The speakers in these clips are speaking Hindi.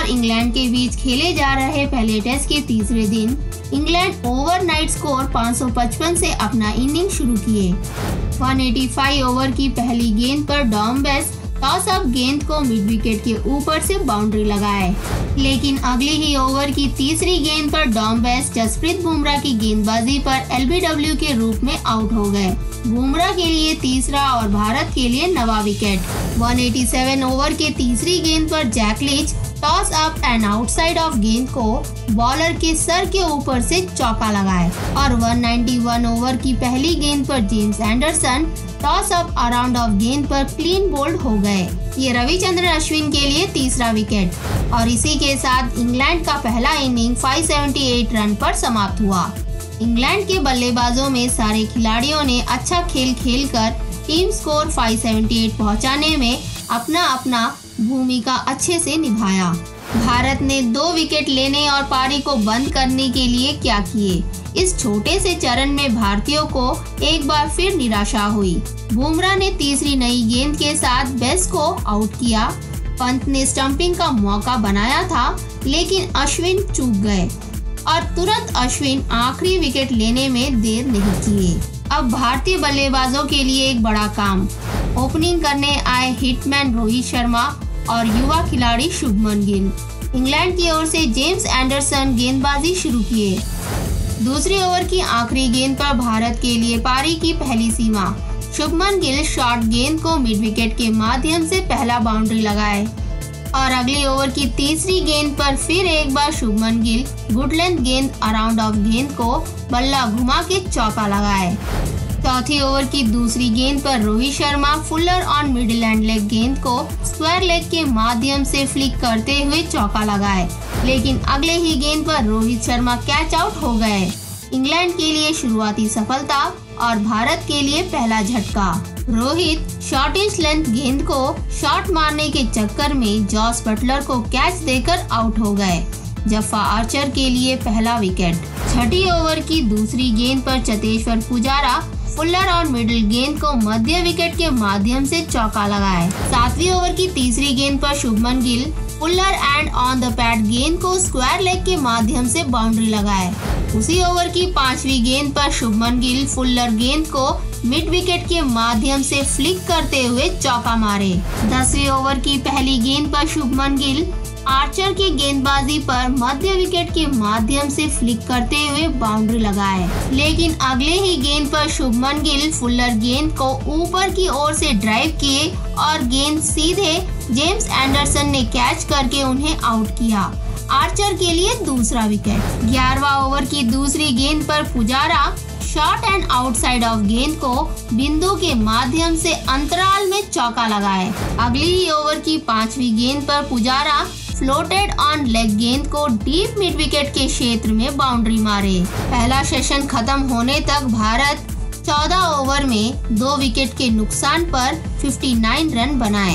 और इंग्लैंड के बीच खेले जा रहे पहले टेस्ट के तीसरे दिन, इंग्लैंड ओवरनाइट स्कोर 555 से अपना इनिंग शुरू किए। 185 ओवर की पहली गेंद पर डॉम बेस्ट टॉस अप गेंद को मिड विकेट के ऊपर से बाउंड्री लगाए। लेकिन अगले ही ओवर की तीसरी गेंद पर डॉम बेस्ट जसप्रीत बुमराह की गेंदबाजी पर एलबीडब्ल्यू के रूप में आउट हो गए। बुमराह के लिए तीसरा और भारत के लिए नवा विकेट। 187 ओवर के तीसरी गेंद पर Jack Leach toss up and outside off गेंद को बॉलर के सर के ऊपर से चौका लगाए और 191 ओवर की पहली गेंद पर James Anderson toss up around off गेंद पर क्लीन बोल्ड हो गए। ये रविचंद्रन अश्विन के लिए तीसरा विकेट और इसी के साथ इंग्लैंड का पहला इनिंग 578 रन पर समाप्त हुआ। इंग्लैंड के बल्लेबाजों में सारे खिलाड़ियों ने अच्छा खेल खेलकर टीम स्कोर 578 पहुँचाने में अपना अपना भूमिका अच्छे से निभाया। भारत ने दो विकेट लेने और पारी को बंद करने के लिए क्या किए? इस छोटे से चरण में भारतीयों को एक बार फिर निराशा हुई। बुमराह ने तीसरी नई गेंद के साथ बेस्ट को आउट किया। पंत ने स्टंपिंग का मौका बनाया था, लेकिन अश्विन चूक गए और तुरंत अश्विन आखिरी विकेट लेने में देर नहीं किए। अब भारतीय बल्लेबाजों के लिए एक बड़ा काम। ओपनिंग करने आए हिटमैन रोहित शर्मा और युवा खिलाड़ी शुभमन गिल। इंग्लैंड की ओर से जेम्स एंडरसन गेंदबाजी शुरू किए। दूसरे ओवर की आखिरी गेंद पर भारत के लिए पारी की पहली सीमा। शुभमन गिल शॉर्ट गेंद को मिड विकेट के माध्यम से पहला बाउंड्री लगाए। और अगले ओवर की तीसरी गेंद पर फिर एक बार शुभमन गिल गुड लेंथ गेंद अराउंड ऑफ़ गेंद को बल्ला घुमा के चौका लगाए। चौथी ओवर की दूसरी गेंद पर Rohit Sharma fuller on middle and leg गेंद को स्क्वायर लेग के माध्यम से फ्लिक करते हुए चौका लगाए, लेकिन अगले ही गेंद पर रोहित शर्मा कैच आउट हो गए। इंग्लैंड के लिए शुरुआती सफलता और भारत के लिए पहला झटका। रोहित शॉर्टेज लेंथ गेंद को शॉट मारने के चक्कर में जॉस बटलर को कैच देकर आउट हो गए, जफा आर्चर के लिए पहला विकेट। छठी ओवर की दूसरी गेंद पर चतेश्वर पुजारा फुल्लर और मिडिल गेंद को मध्य विकेट के माध्यम से चौका लगाए सातवीं ओवर की तीसरी गेंद पर Shubman Gill fuller and on the pad गेंद को स्क्वायर लेग के माध्यम से बाउंड्री लगाए उसी ओवर की पांचवी गेंद पर शुभमन गिल फुल्लर गेंद को मिड विकेट के माध्यम से फ्लिक करते हुए चौका मारे। दसवीं ओवर की पहली गेंद पर शुभमन गिल आर्चर की गेंदबाजी पर मध्य विकेट के माध्यम से फ्लिक करते हुए बाउंड्री लगाए। लेकिन अगले ही गेंद पर शुभमन गिल फुल्लर गेंद को ऊपर की ओर से ड्राइव किए और गेंद सीधे जेम्स एंडरसन ने कैच करके उन्हें आउट किया। आर्चर के लिए दूसरा विकेट। ग्यारहवा ओवर की दूसरी गेंद पर Pujara short and outside off गेंद को बिंदु के माध्यम से अंतराल में चौका लगाए। अगली ही ओवर की पांचवी गेंद पर पुजारा फ्लोटेड ऑन लेग गेंद को डीप मिड विकेट के क्षेत्र में बाउंड्री मारे। पहला सेशन खत्म होने तक भारत 14 ओवर में दो विकेट के नुकसान पर 59 रन बनाए।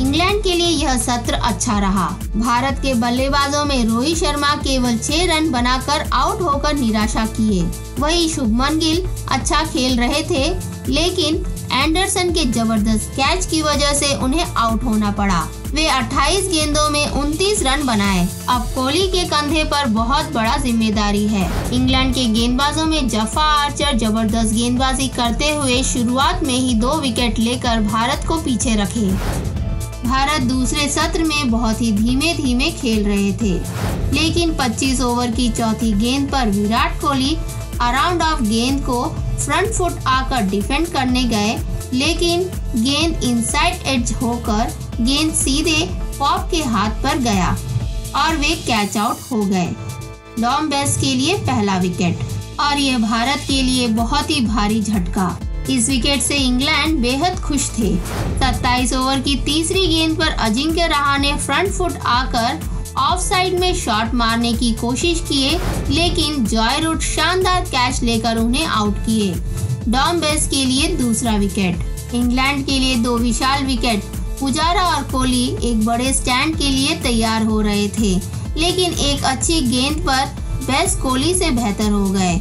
इंग्लैंड के लिए यह सत्र अच्छा रहा। भारत के बल्लेबाजों में रोहित शर्मा केवल छह रन बनाकर आउट होकर निराशा किए। वही शुभमन गिल अच्छा खेल रहे थे, लेकिन एंडरसन के ज़बरदस्त कैच की वजह से उन्हें आउट होना पड़ा। वे 28 गेंदों में 29 रन बनाए। अब कोहली के कंधे पर बहुत बड़ा ज़िम्मेदारी है। इंग्लैंड के गेंदबाजों में जफा आर्चर ज़बरदस्त गेंदबाजी करते हुए शुरुआत में ही दो विकेट लेकर भारत को पीछे रखे। भारत दूसरे सत्र में बहुत ही धीमे धीमे खेल रहे थे। लेकिन 25 ओवर की चौथी गेंद पर विराट कोहली, अराउंड ऑफ़ गेंद को फ्रंट फुट आकर डिफेंड करने गए, लेकिन गेंद इनसाइड एज होकर गेंद सीधे पॉप के हाथ पर गया और वे कैच आउट हो गए। डॉम बेस के लिए पहला विकेट और यह भारत के लिए बहुत ही भारी झटका। इस विकेट से इंग्लैंड बेहद खुश थे। 27 ओवर की तीसरी गेंद पर अजिंक्य रहा ने फ्रंट फुट आकर ऑफ़ साइड में शॉट मारने की कोशिश किए, लेकिन जॉय रूट शानदार कैच लेकर उन्हें आउट किए। डॉम बेस के लिए दूसरा विकेट। इंग्लैंड के लिए दो विशाल विकेट। पुजारा और कोहली एक बड़े स्टैंड के लिए तैयार हो रहे थे, लेकिन एक अच्छी गेंद पर बेस कोहली से बेहतर हो गए,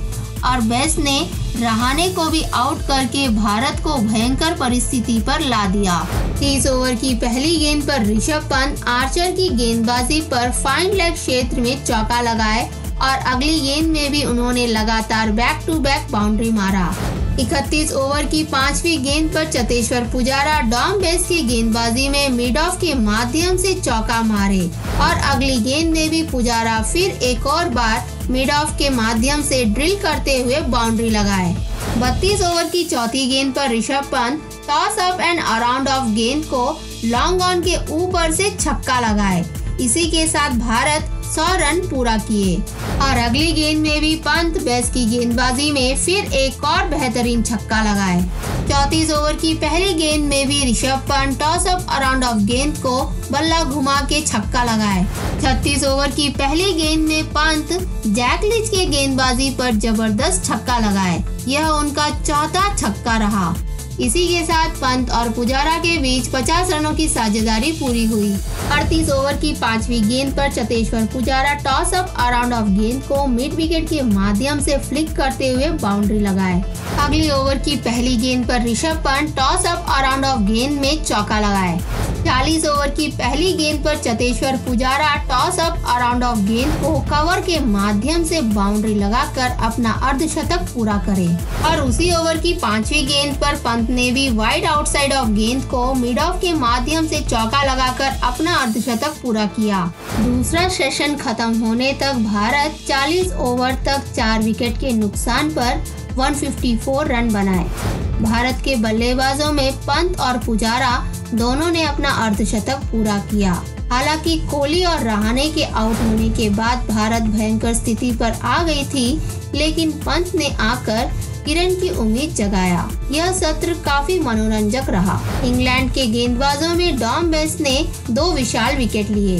और बेस ने रहाने को भी आउट करके भारत को भयंकर परिस्थिति पर ला दिया। तीस ओवर की पहली गेंद पर ऋषभ पंत आर्चर की गेंदबाजी पर फाइन लेग क्षेत्र में चौका लगाए और अगली गेंद में भी उन्होंने लगातार बैक टू बैक बाउंड्री मारा। 31 ओवर की पांचवी गेंद पर चतेश्वर पुजारा डॉम बेस की गेंदबाजी में मिड ऑफ़ के माध्यम से चौका मारे। और अगली गेंद में भी पुजारा फिर एक और बार मिड ऑफ़ के माध्यम से ड्रिल करते हुए बाउंड्री लगाए। 32 ओवर की चौथी गेंद पर Rishabh Pant toss up and around off गेंद को लॉन्ग ऑन के ऊपर से छक्का लगाए। इसी के साथ भारत 100 रन पूरा किए। और अगली गेंद में भी पंत बेस की गेंदबाजी में फिर एक और बेहतरीन छक्का लगाए। चौतीस ओवर की पहली गेंद में भी Rishabh Pant toss up around off गेंद को बल्ला घुमा के छक्का लगाए। छत्तीस ओवर की पहली गेंद में पंत जैकलिच के गेंदबाजी पर ज़बरदस्त छक्का लगाए। यह उनका चौथा छक्का रहा। इसी के साथ पंत और पुजारा के बीच 50 रनों की साझेदारी पूरी हुई। अड़तीस ओवर की पांचवी गेंद पर Cheteshwar Pujara toss up around off गेंद को मिड विकेट के माध्यम से फ्लिक करते हुए बाउंड्री लगाए। अगली ओवर की पहली गेंद पर Rishabh Pant toss up around off गेंद में चौका लगाए। 40 ओवर की पहली गेंद पर Cheteshwar Pujara toss up around off गेंद को कवर के माध्यम से बाउंड्री लगाकर अपना अर्धशतक पूरा करे। और उसी ओवर की पांचवी गेंद पर पंत ने भी वाइड आउटसाइड ऑफ़ गेंद को मिड ऑफ़ के माध्यम से चौका लगाकर अपना अर्धशतक पूरा किया। दूसरा सेशन खत्म होने तक भारत 40 ओवर तक चार विकेट के नुकसान पर 154 रन बनाए। भारत के बल्लेबाजों में पंत और पुजारा दोनों ने अपना अर्धशतक पूरा किया। हालाँकि कोहली और रहाने के आउट होने के बाद भारत भयंकर स्थिति पर आ गई थी, लेकिन पंत ने आकर किरण की उम्मीद जगाया। यह सत्र काफ़ी मनोरंजक रहा। इंग्लैंड के गेंदबाजों में डॉम बेस ने दो विशाल विकेट लिए।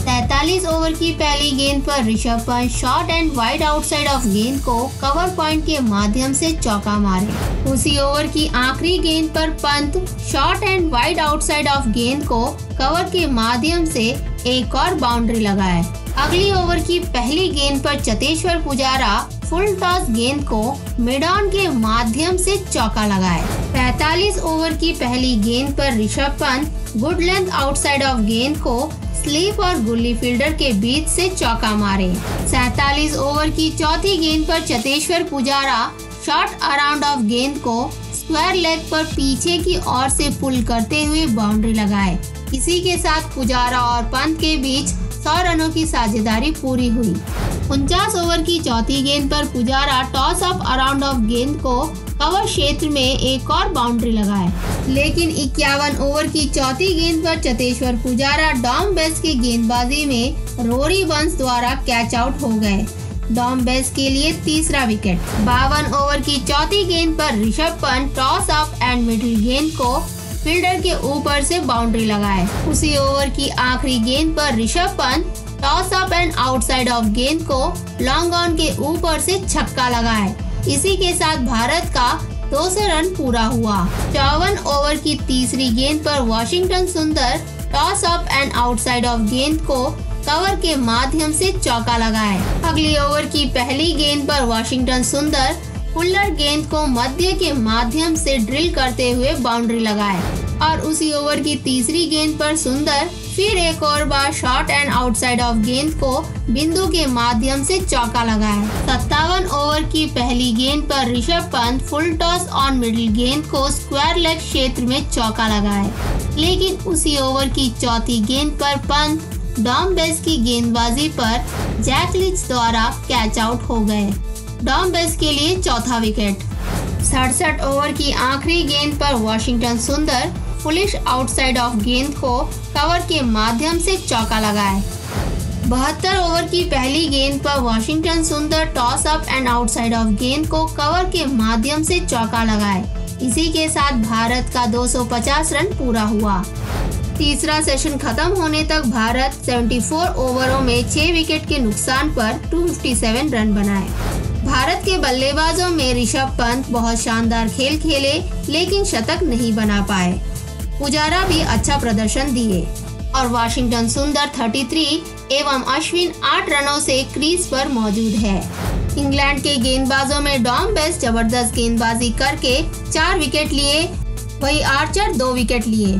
सैतालीस ओवर की पहली गेंद पर Rishabh Pant short and wide outside off गेंद को कवर पॉइंट के माध्यम से चौका मारे। उसी ओवर की आखिरी गेंद पर Pant short and wide outside off गेंद को कवर के माध्यम से एक और बाउंड्री लगाए। अगली ओवर की पहली गेंद पर चतेश्वर पुजारा फुल टॉस गेंद को मिडॉन के माध्यम से चौका लगाए। 45 ओवर की पहली गेंद पर Rishabh Pant good length outside off गेंद को स्लीप और गुल्ली फील्डर के बीच से चौका मारे। सैतालीस ओवर की चौथी गेंद पर Cheteshwar Pujara short around off गेंद को स्क्वायर लेग पर पीछे की ओर से पुल करते हुए बाउंड्री लगाए। इसी के साथ पुजारा और पंत के बीच सौ रनों की साझेदारी पूरी हुई। उनचास ओवर की चौथी गेंद पर Pujara toss up around off गेंद को कवर क्षेत्र में एक और बाउंड्री लगाए। लेकिन इक्यावन ओवर की चौथी गेंद पर चतेश्वर पुजारा डॉम बेस की गेंदबाजी में रोरी वंश द्वारा कैच आउट हो गए। डॉम बेस के लिए तीसरा विकेट। बावन ओवर की चौथी गेंद पर Rishabh Pant toss up and middle गेंद को फील्डर के ऊपर से बाउंड्री लगाए। उसी ओवर की आखिरी गेंद पर Rishabh Pant toss up and outside off गेंद को लॉन्ग ऑन के ऊपर से छक्का लगाए। इसी के साथ भारत का 200 रन पूरा हुआ। चौवन ओवर की तीसरी गेंद पर Washington Sundar toss up and outside off गेंद को कवर के माध्यम से चौका लगाए। अगली ओवर की पहली गेंद पर वॉशिंगटन सुंदर फुल्लर गेंद को मध्य के माध्यम से ड्रिल करते हुए बाउंड्री लगाए और उसी ओवर की तीसरी गेंद पर सुंदर फिर एक और बार शॉर्ट एंड आउटसाइड ऑफ़ गेंद को बिंदु के माध्यम से चौका लगाया सत्तावन ओवर की पहली गेंद पर Rishabh Pant full toss on middle गेंद को स्क्वायर लेग क्षेत्र में चौका लगाए। लेकिन उसी ओवर की चौथी गेंद पर पंत डॉम बेस की गेंदबाजी पर जैकलिच द्वारा कैच आउट हो गए। डॉम बेस के लिए चौथा विकेट। सड़सठ ओवर की आखिरी गेंद पर वॉशिंगटन सुंदर पुलिस आउटसाइड ऑफ़ गेंद को कवर के माध्यम से चौका लगाए। बहत्तर ओवर की पहली गेंद पर Washington Sundar toss up and outside off गेंद को कवर के माध्यम से चौका लगाए। इसी के साथ भारत का 250 रन पूरा हुआ। तीसरा सेशन खत्म होने तक भारत 74 ओवरों में 6 विकेट के नुकसान पर 257 रन बनाए। भारत के बल्लेबाजों में ऋषभ पंत बहुत शानदार खेल खेले, लेकिन शतक नहीं बना पाए। पुजारा भी अच्छा प्रदर्शन दिए। और वाशिंगटन सुंदर 33 एवं अश्विन 8 रनों से क्रीज पर मौजूद है। इंग्लैंड के गेंदबाजों में डॉम बेस्ट ज़बरदस्त गेंदबाजी करके चार विकेट लिए, वही आर्चर दो विकेट लिए।